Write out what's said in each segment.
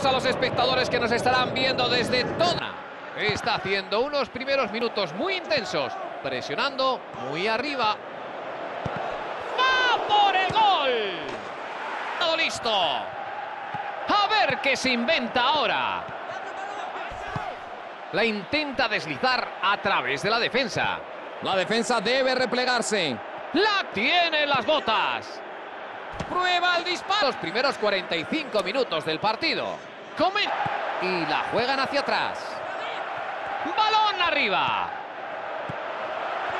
Saludamos a los espectadores que nos estarán viendo desde toda. Está haciendo unos primeros minutos muy intensos, presionando muy arriba. ¡Va por el gol! Todo listo. A ver qué se inventa ahora. La intenta deslizar a través de la defensa. La defensa debe replegarse. La tiene en las botas. Prueba el disparo. Los primeros 45 minutos del partido. Come y la juegan hacia atrás. Balón arriba.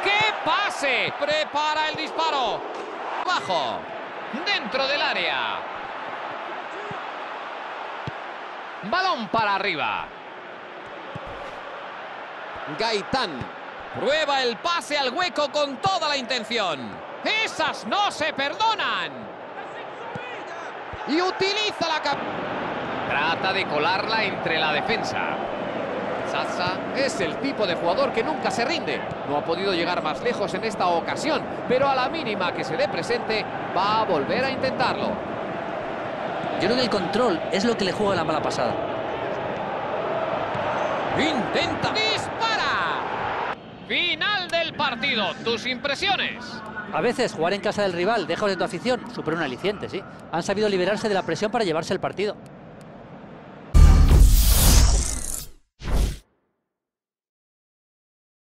¡Qué pase! Prepara el disparo. Bajo. Dentro del área. Balón para arriba. Gaitán. Prueba el pase al hueco con toda la intención. Esas no se perdonan. Y utiliza la Trata de colarla entre la defensa. Sasa es el tipo de jugador que nunca se rinde. No ha podido llegar más lejos en esta ocasión, pero a la mínima que se dé presente va a volver a intentarlo. Yo creo que el control es lo que le juega la mala pasada. Intenta. ¡Dispara! Final del partido. ¿Tus impresiones? A veces jugar en casa del rival, deja de tu afición, supera un aliciente, sí. Han sabido liberarse de la presión para llevarse el partido.